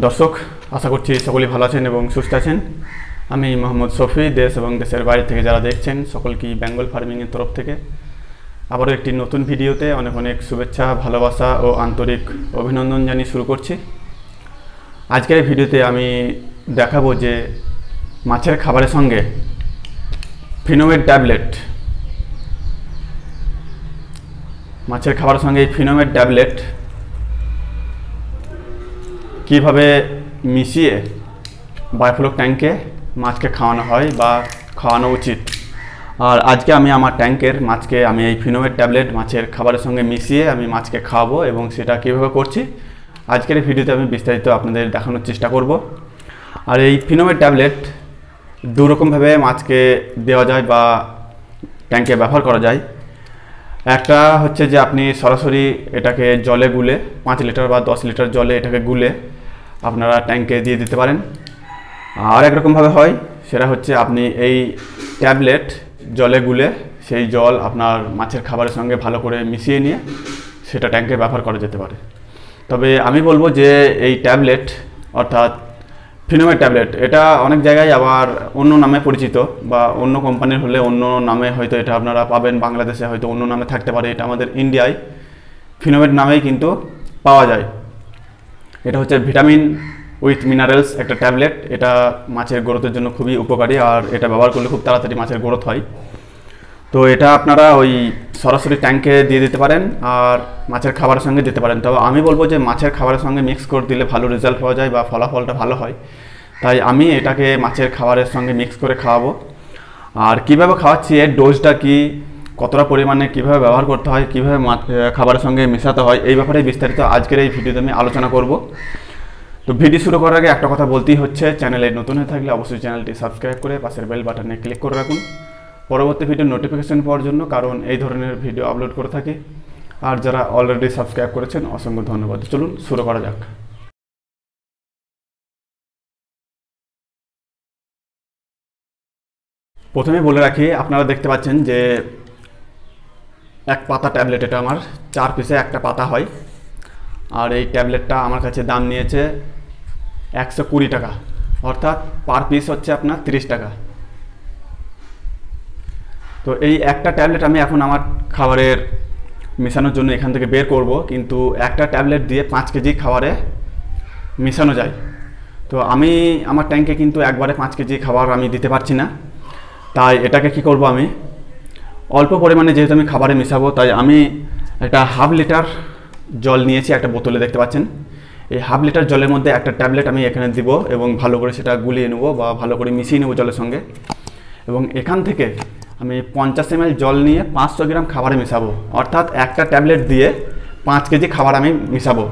দর্শক, আশা করছি সকলেই ভালো আছেন এবং সুস্থ আছেন। আমি মোহাম্মদ শফি, দেশ এবং দেশের বাইরে থেকে যারা দেখছেন সকলকেই বেঙ্গল ফার্মিংয়ের তরফ থেকে আবারও একটি নতুন ভিডিওতে অনেক অনেক শুভেচ্ছা, ভালোবাসা ও আন্তরিক অভিনন্দন জানিয়ে শুরু করছি। আজকের ভিডিওতে আমি দেখাবো যে মাছের খাবারের সঙ্গে ফিনোমেড ট্যাবলেট, মাছের খাবারের সঙ্গে এই ফিনোমেড ট্যাবলেট কীভাবে মিশিয়ে বায়োফ্লোক ট্যাঙ্কে মাছকে খাওয়ানো হয় বা খাওয়ানো উচিত। আর আজকে আমি আমার ট্যাঙ্কের মাছকে, আমি এই ফিনোমেড ট্যাবলেট মাছের খাবারের সঙ্গে মিশিয়ে আমি মাছকে খাওয়াবো এবং সেটা কীভাবে করছি, আজকের এই ভিডিওতে আমি বিস্তারিত আপনাদের দেখানোর চেষ্টা করব। আর এই ফিনোমেড ট্যাবলেট দুরকমভাবে মাছকে দেওয়া যায় বা ট্যাঙ্কে ব্যবহার করা যায়। একটা হচ্ছে যে আপনি সরাসরি এটাকে জলে গুলে, পাঁচ লিটার বা দশ লিটার জলে এটাকে গুলে আপনারা ট্যাঙ্কে দিয়ে দিতে পারেন। আর একরকমভাবে হয়, সেটা হচ্ছে আপনি এই ট্যাবলেট জলে গুলে সেই জল আপনার মাছের খাবারের সঙ্গে ভালো করে মিশিয়ে নিয়ে সেটা ট্যাঙ্কে ব্যবহার করা যেতে পারে। তবে আমি বলব যে এই ট্যাবলেট, অর্থাৎ ফিনোমের ট্যাবলেট, এটা অনেক জায়গায় আবার অন্য নামে পরিচিত বা অন্য কোম্পানির হলে অন্য নামে হয়তো এটা আপনারা পাবেন, বাংলাদেশে হয়তো অন্য নামে থাকতে পারে, এটা আমাদের ইন্ডিয়ায় ফিনোমেট নামেই কিন্তু পাওয়া যায়। এটা হচ্ছে ভিটামিন উইথ মিনারেলস, একটা ট্যাবলেট। এটা মাছের গ্রোথের জন্য খুবই উপকারী আর এটা ব্যবহার করলে খুব তাড়াতাড়ি মাছের গ্রোথ হয়। তো এটা আপনারা ওই সরাসরি ট্যাঙ্কে দিয়ে দিতে পারেন আর মাছের খাবারের সঙ্গে দিতে পারেন। তবে আমি বলব যে মাছের খাবারের সঙ্গে মিক্স করে দিলে ভালো রেজাল্ট পাওয়া যায় বা ফলাফলটা ভালো হয়। তাই আমি এটাকে মাছের খাবারের সঙ্গে মিক্স করে খাওয়াবো। আর কীভাবে খাওয়াচ্ছি, এর ডোজটা কি? কতটা পরিমাণে কীভাবে ব্যবহার করতে হয়, কীভাবে খাবারের সঙ্গে মেশাতে হয়, এই ব্যাপারে বিস্তারিত আজকের এই ভিডিওতে আমি আলোচনা করব। তো ভিডিও শুরু করার আগে একটা কথা বলতেই হচ্ছে, চ্যানেলে নতুন হয়ে থাকলে অবশ্যই চ্যানেলটি সাবস্ক্রাইব করে পাশের বেল বাটনে ক্লিক করে রাখুন। পরবর্তী ভিডিও নোটিফিকেশন পাওয়ার জন্য কারণ এই ধরনের ভিডিও আপলোড করে থাকি। আর যারা অলরেডি সাবস্ক্রাইব করেছেন, অসংখ্য ধন্যবাদ। চলুন শুরু করা যাক। প্রথমে বলে রাখি, আপনারা দেখতে পাচ্ছেন যে এক পাতা ট্যাবলেট এটা আমার। চার পিসে একটা পাতা হয়। আর এই ট্যাবলেটটা আমার কাছে দাম নিয়েছে একশো কুড়ি টাকা। অর্থাৎ পার পিস হচ্ছে আপনার তিরিশ টাকা। তো এই একটা ট্যাবলেট আমি এখন আমার খাবারের মেশানোর জন্য এখান থেকে বের করব। কিন্তু একটা ট্যাবলেট দিয়ে পাঁচ কেজি খাবারে মেশানো যায়। তো আমি, আমার ট্যাঙ্কে কিন্তু একবারে পাঁচ কেজি খাবার আমি দিতে পারছি না। তাই এটাকে কি করব আমি? অল্প পরিমাণে যেহেতু আমি খাবারে মেশাবো, তাই আমি একটা হাফ লিটার জল নিয়েছি একটা বোতলে, দেখতে পাচ্ছেন? এই হাফ লিটার জলের মধ্যে একটা ট্যাবলেট আমি এখানে দিব এবং ভালো করে সেটা গুলিয়ে নেব বা ভালো করে মিশিয়ে নেব জলের সঙ্গে। এবং এখান থেকে আমি পঞ্চাশ এম জল নিয়ে পাঁচশো গ্রাম খাবারে মেশাবো। অর্থাৎ একটা ট্যাবলেট দিয়ে পাঁচ কেজি খাবার আমি মেশাবো।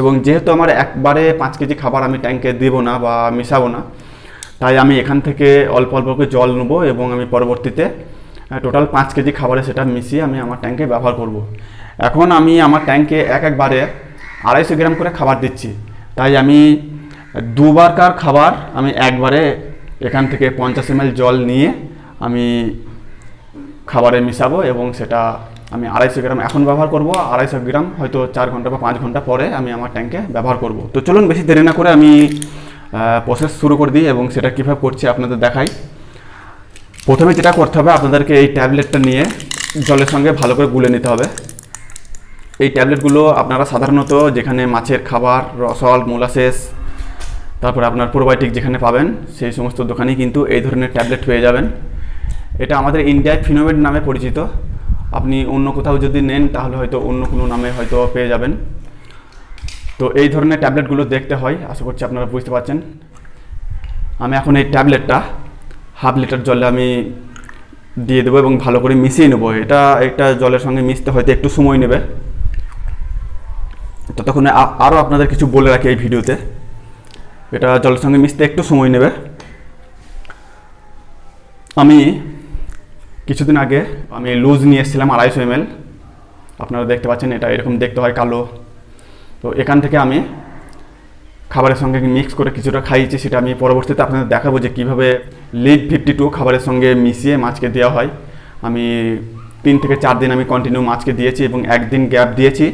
এবং যেহেতু আমার একবারে পাঁচ কেজি খাবার আমি ট্যাঙ্কে দেবো না বা মেশাবো না, তাই আমি এখান থেকে অল্প অল্প করে জল নেব এবং আমি পরবর্তীতে টোটাল পাঁচ কেজি খাবারে সেটা মিশিয়ে আমি আমার ট্যাঙ্কে ব্যবহার করব। এখন আমি আমার ট্যাঙ্কে এক একবারে আড়াইশো গ্রাম করে খাবার দিচ্ছি। তাই আমি দুবারকার খাবার আমি একবারে এখান থেকে পঞ্চাশ এম জল নিয়ে আমি খাবারে মিশাবো এবং সেটা আমি আড়াইশো গ্রাম এখন ব্যবহার করব। আড়াইশো গ্রাম হয়তো চার ঘণ্টা বা পাঁচ ঘণ্টা পরে আমি আমার ট্যাঙ্কে ব্যবহার করব। তো চলুন বেশি দেরি না করে আমি প্রসেস শুরু করে দিই এবং সেটা কীভাবে করছি আপনাদের দেখাই। প্রথমে যেটা করতে হবে, আপনাদেরকে এই ট্যাবলেটটা নিয়ে জলের সঙ্গে ভালো করে গুলে নিতে হবে। এই ট্যাবলেটগুলো আপনারা সাধারণত যেখানে মাছের খাবার রসল মোলাসেস তারপরে আপনার প্রোবায়োটিক যেখানে পাবেন, সেই সমস্ত দোকানেই কিন্তু এই ধরনের ট্যাবলেট পেয়ে যাবেন। এটা আমাদের ইন্ডিয়ায় ফিনোমেড নামে পরিচিত। আপনি অন্য কোথাও যদি নেন, তাহলে হয়তো অন্য কোনো নামে হয়তো পেয়ে যাবেন। তো এই ধরনের ট্যাবলেটগুলো দেখতে হয়, আশা করছি আপনারা বুঝতে পারছেন। আমি এখন এই ট্যাবলেটটা হাফ লিটার জলে আমি দিয়ে দেবো এবং ভালো করে মিশিয়ে নেব। এটা একটা জলের সঙ্গে মিশতে হয়তো একটু সময় নেবে। ততক্ষণে আরও আপনাদের কিছু বলে রাখি এই ভিডিওতে। এটা জলের সঙ্গে মিশতে একটু সময় নেবে। আমি কিছুদিন আগে আমি লুজ নিয়ে এসেছিলাম আড়াইশো এম আপনারা দেখতে পাচ্ছেন এটা এরকম দেখতে হয় কালো। তো এখান থেকে আমি খাবারের সঙ্গে মিক্স করে কিছুটা খাইয়েছি, সেটা আমি পরবর্তীতে আপনাদের দেখাবো যে কীভাবে লিড ফিফটি টু খাবারের সঙ্গে মিশিয়ে মাছকে দেওয়া হয়। আমি তিন থেকে চার দিন আমি কন্টিনিউ মাছকে দিয়েছি এবং একদিন গ্যাপ দিয়েছি।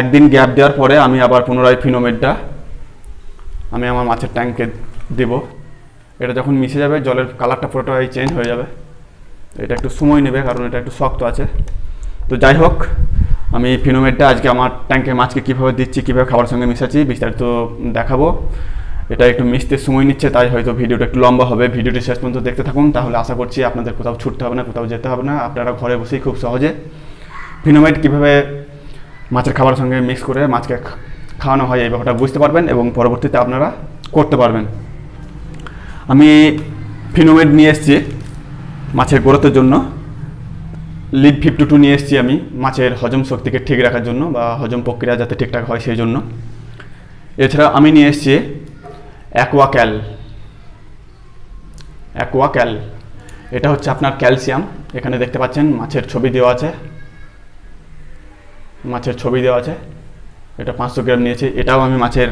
একদিন গ্যাপ দেওয়ার পরে আমি আবার পুনরায় ফিনোমেডটা আমি আমার মাছের ট্যাঙ্কে দেব। এটা যখন মিশে যাবে, জলের কালারটা পুরোটাই চেঞ্জ হয়ে যাবে। এটা একটু সময় নেবে, কারণ এটা একটু শক্ত আছে। তো যাই হোক আমি ফিনোমেটটা আজকে আমার ট্যাঙ্কে মাছকে কীভাবে দিচ্ছি, কীভাবে খাবারের সঙ্গে মিশাচ্ছি বিস্তারিত দেখাবো। এটা একটু মিশতে সময় নিচ্ছে, তাই হয়তো ভিডিওটা একটু লম্বা হবে। ভিডিওটি শেষ পর্যন্ত দেখতে থাকুন, তাহলে আশা করছি আপনাদের কোথাও ছুটতে হবে না, কোথাও যেতে হবে না। আপনারা ঘরে বসেই খুব সহজে ফিনোমেট কীভাবে মাছের খাবারের সঙ্গে মিক্স করে মাছকে খাওয়ানো হয় এই ব্যাপারটা বুঝতে পারবেন এবং পরবর্তীতে আপনারা করতে পারবেন। আমি ফিনোমেট নিয়ে এসেছি মাছের গ্রোথের জন্য। লিড ফিফটি টু নিয়ে এসেছি আমি মাছের হজম শক্তিকে ঠিক রাখার জন্য বা হজম প্রক্রিয়া যাতে ঠিকঠাক হয় সেই জন্য। এছাড়া আমি নিয়ে এসেছি অ্যাকোয়াক্যাল অ্যাকোয়াক্যাল এটা হচ্ছে আপনার ক্যালসিয়াম এখানে দেখতে পাচ্ছেন মাছের ছবি দেওয়া আছে। মাছের ছবি দেওয়া আছে, এটা পাঁচশো গ্রাম নিয়েছি। এটাও আমি মাছের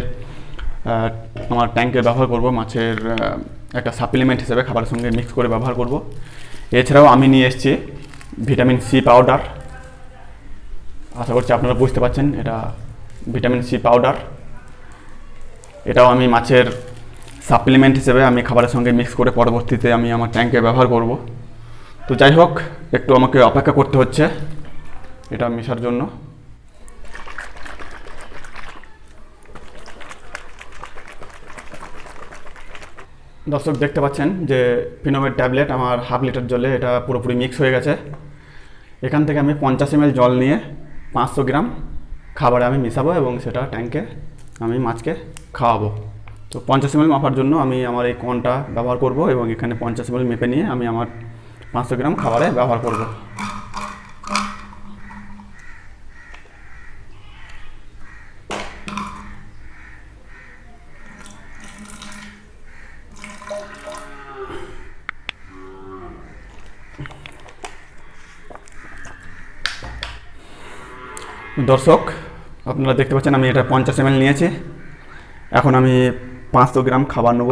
আমার ট্যাঙ্কে ব্যবহার করব, মাছের একটা সাপ্লিমেন্ট হিসেবে খাবারের সঙ্গে মিক্স করে ব্যবহার করব। এছাড়াও আমি নিয়ে এসেছি ভিটামিন সি পাউডার। আশা করছি আপনারা বুঝতে পারছেন, এটা ভিটামিন সি পাউডার। এটাও আমি মাছের সাপ্লিমেন্ট হিসেবে আমি খাবারের সঙ্গে মিক্স করে পরবর্তীতে আমি আমার ট্যাঙ্কে ব্যবহার করব। তো যাই হোক, একটু আমাকে অপেক্ষা করতে হচ্ছে, এটা মেশার জন্য। দর্শক, দেখতে পাচ্ছেন যে ফিনোমের ট্যাবলেট আমার হাফ লিটার জলে এটা পুরোপুরি মিক্স হয়ে গেছে। এখান থেকে আমি পঞ্চাশ এম জল নিয়ে পাঁচশো গ্রাম খাবারে আমি মিশাবো এবং সেটা ট্যাঙ্কে আমি মাছকে খাওয়াবো। তো পঞ্চাশ এম মাপার জন্য আমি আমার এই কনটা ব্যবহার করব এবং এখানে পঞ্চাশ এম মেপে নিয়ে আমি আমার পাঁচশো গ্রাম খাবারে ব্যবহার করব। দর্শক, আপনারা দেখতে পাচ্ছেন আমি এটা পঞ্চাশ এম নিয়েছি। এখন আমি পাঁচশো গ্রাম খাবার নেব।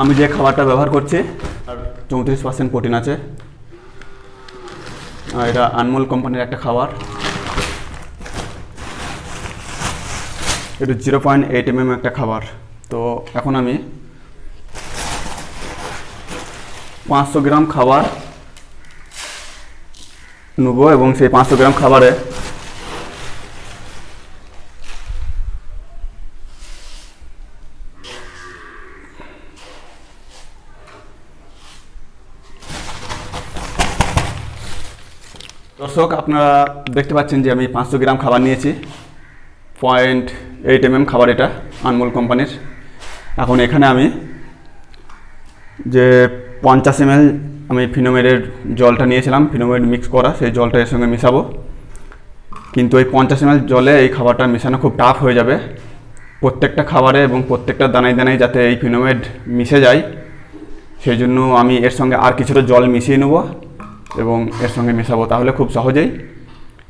আমি যে খাবারটা ব্যবহার করছি, চৌত্রিশ পার্সেন্ট প্রোটিন আছে। এটা আনমোল কোম্পানির একটা খাবার। এটা জিরো পয়েন্ট এইট এম একটা খাবার। তো এখন আমি পাঁচশো গ্রাম খাবার নেব এবং সেই পাঁচশো গ্রাম খাবারে দর্শক, আপনারা দেখতে পাচ্ছেন যে আমি পাঁচশো গ্রাম খাবার নিয়েছি। পয়েন্ট এইট এম এম খাবার এটা আনমোল কোম্পানির এখন এখানে আমি যে পঞ্চাশ এম আমি ফিনোমেডের জলটা নিয়েছিলাম ফিনোমেড মিক্স করা, সেই জলটা এর সঙ্গে মিশাবো। কিন্তু এই পঞ্চাশ এম জলে এই খাবারটা মেশানো খুব টাফ হয়ে যাবে। প্রত্যেকটা খাবারে এবং প্রত্যেকটা দানায় দানায় যাতে এই ফিনোমেড মিশে যায়, সেই জন্য আমি এর সঙ্গে আর কিছুটা জল মিশিয়ে নেব এবং এর সঙ্গে মেশাবো। তাহলে খুব সহজেই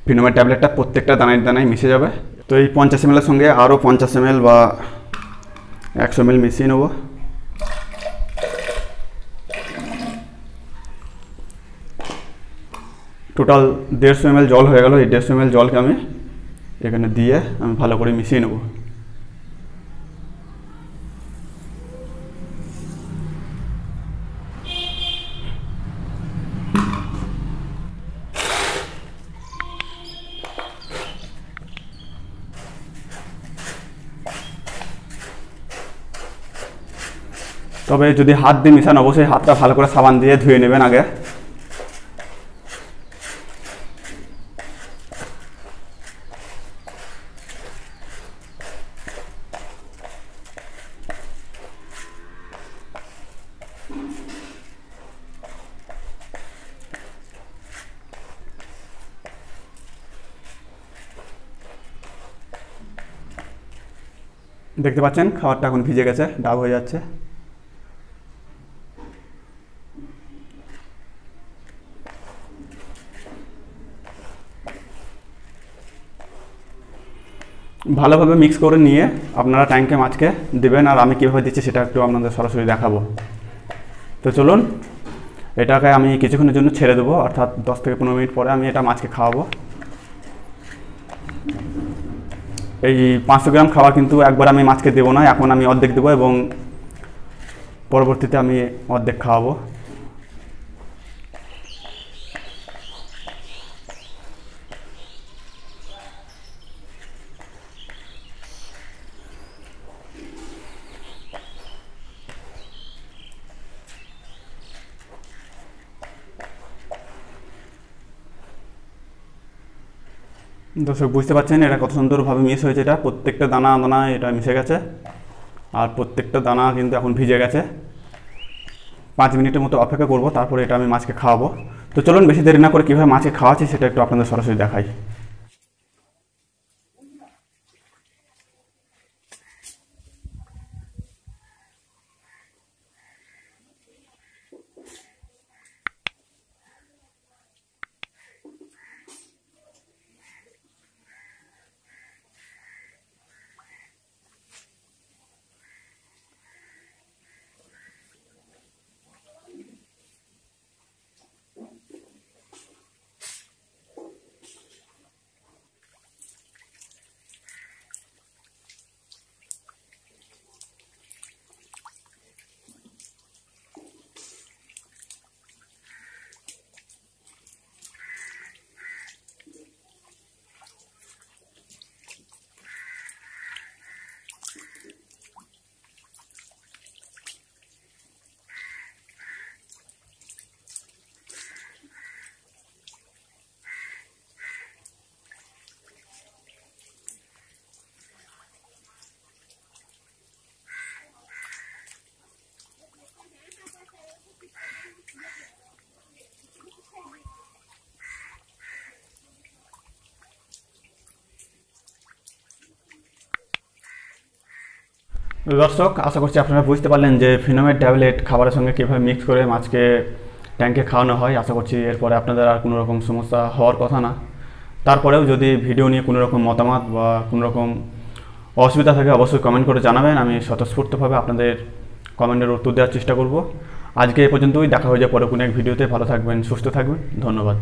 ফিনোমেড ট্যাবলেটটা প্রত্যেকটা দানায় দানায় মিশে যাবে। তো এই পঞ্চাশ এমএলের সঙ্গে আরও পঞ্চাশ এমএল বা একশো এমএল মিশিয়ে নেব। টোটাল দেড়শো এমএল জল হয়ে গেল। এই দেড়শো এমএল জলকে আমি এখানে দিয়ে আমি ভালো করে মিশিয়ে নেব। তবে যদি হাত দিয়ে মিশান, অবশ্যই হাতটা ভালো করে সাবান দিয়ে ধুয়ে নেবেন আগে। দেখতে পাচ্ছেন, খাবারটা এখন ভিজে গেছে, ডাব হয়ে যাচ্ছে। ভালোভাবে মিক্স করে নিয়ে আপনারা ট্যাঙ্কে মাছকে দেবেন, আর আমি কীভাবে দিচ্ছি সেটা একটু আপনাদের সরাসরি দেখাবো। তো চলুন, এটাকে আমি কিছুক্ষণের জন্য ছেড়ে দেবো, অর্থাৎ দশ থেকে পনেরো মিনিট পরে আমি এটা মাছকে খাওয়াবো। এই পাঁচশো গ্রাম খাবার কিন্তু একবার আমি মাছকে দেবো না, এখন আমি অর্ধেক দেবো এবং পরবর্তীতে আমি অর্ধেক খাওয়াবো। দর্শক বুঝতে পারছেন, এটা কত সুন্দরভাবে মিস হয়েছে এটা। প্রত্যেকটা দানা দানা এটা মিশে গেছে। আর প্রত্যেকটা দানা কিন্তু এখন ভিজে গেছে। পাঁচ মিনিটের মতো অপেক্ষা করব, তারপরে এটা আমি মাছকে খাওয়াবো। তো চলুন, বেশি দেরি না করে কীভাবে মাছকে খাওয়াচ্ছি সেটা একটু আপনাদের সরাসরি দেখাই। দর্শক, আশা করছি আপনারা বুঝতে পারলেন যে ফিনোমের ট্যাবলেট খাবারের সঙ্গে কীভাবে মিক্স করে মাছকে ট্যাঙ্কে খাওয়ানো হয়। আশা করছি এরপরে আপনাদের আর কোনো রকম সমস্যা হওয়ার কথা না। তারপরেও যদি ভিডিও নিয়ে কোনো রকম মতামত বা কোনো রকম অসুবিধা থাকে, অবশ্যই কমেন্ট করে জানাবেন। আমি স্বতঃস্ফূর্তভাবে আপনাদের কমেন্টের উত্তর দেওয়ার চেষ্টা করব। আজকে এ পর্যন্তই। দেখা হয়ে যায় পরে কোনো এক ভিডিওতে। ভালো থাকবেন, সুস্থ থাকবেন। ধন্যবাদ।